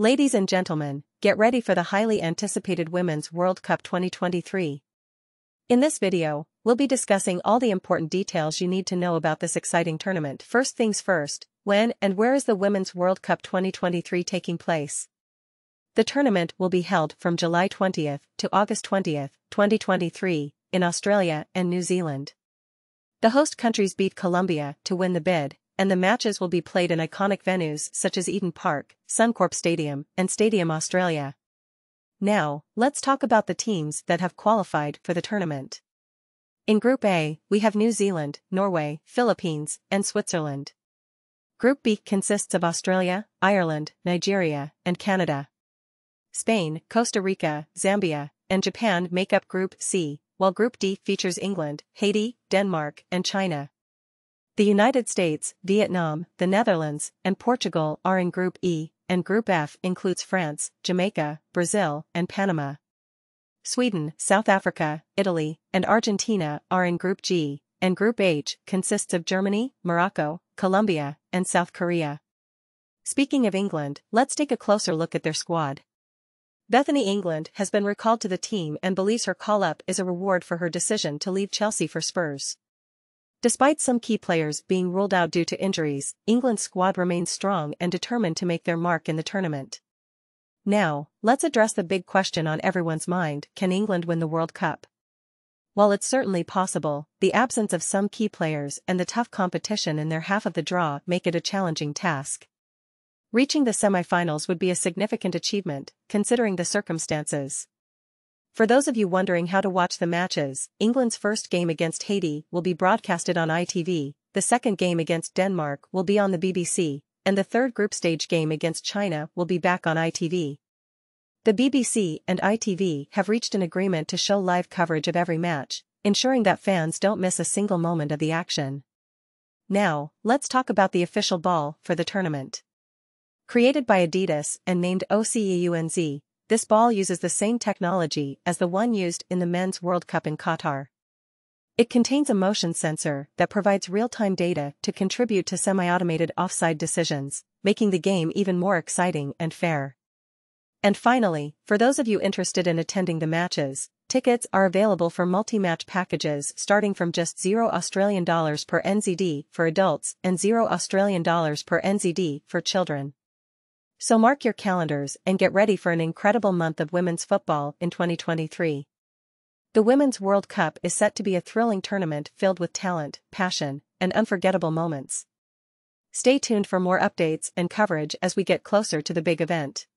Ladies and gentlemen, get ready for the highly anticipated Women's World Cup 2023. In this video, we'll be discussing all the important details you need to know about this exciting tournament. First things first, when and where is the Women's World Cup 2023 taking place? The tournament will be held from July 20th to August 20th, 2023, in Australia and New Zealand. The host countries beat Colombia to win the bid, and the matches will be played in iconic venues such as Eden Park, Suncorp Stadium, and Stadium Australia. Now, let's talk about the teams that have qualified for the tournament. In Group A, we have New Zealand, Norway, Philippines, and Switzerland. Group B consists of Australia, Ireland, Nigeria, and Canada. Spain, Costa Rica, Zambia, and Japan make up Group C, while Group D features England, Haiti, Denmark, and China. The United States, Vietnam, the Netherlands, and Portugal are in Group E, and Group F includes France, Jamaica, Brazil, and Panama. Sweden, South Africa, Italy, and Argentina are in Group G, and Group H consists of Germany, Morocco, Colombia, and South Korea. Speaking of England, let's take a closer look at their squad. Bethany England has been recalled to the team and believes her call-up is a reward for her decision to leave Chelsea for Spurs. Despite some key players being ruled out due to injuries, England's squad remains strong and determined to make their mark in the tournament. Now, let's address the big question on everyone's mind, can England win the World Cup? While it's certainly possible, the absence of some key players and the tough competition in their half of the draw make it a challenging task. Reaching the semi-finals would be a significant achievement, considering the circumstances. For those of you wondering how to watch the matches, England's first game against Haiti will be broadcasted on ITV, the second game against Denmark will be on the BBC, and the third group stage game against China will be back on ITV. The BBC and ITV have reached an agreement to show live coverage of every match, ensuring that fans don't miss a single moment of the action. Now, let's talk about the official ball for the tournament. Created by Adidas and named OCEAUNZ, this ball uses the same technology as the one used in the Men's World Cup in Qatar. It contains a motion sensor that provides real-time data to contribute to semi-automated offside decisions, making the game even more exciting and fair. And finally, for those of you interested in attending the matches, tickets are available for multi-match packages starting from just 0 Australian dollars per NZD for adults and 0 Australian dollars per NZD for children. So mark your calendars and get ready for an incredible month of women's football in 2023. The Women's World Cup is set to be a thrilling tournament filled with talent, passion, and unforgettable moments. Stay tuned for more updates and coverage as we get closer to the big event.